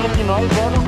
nós que nós éramos.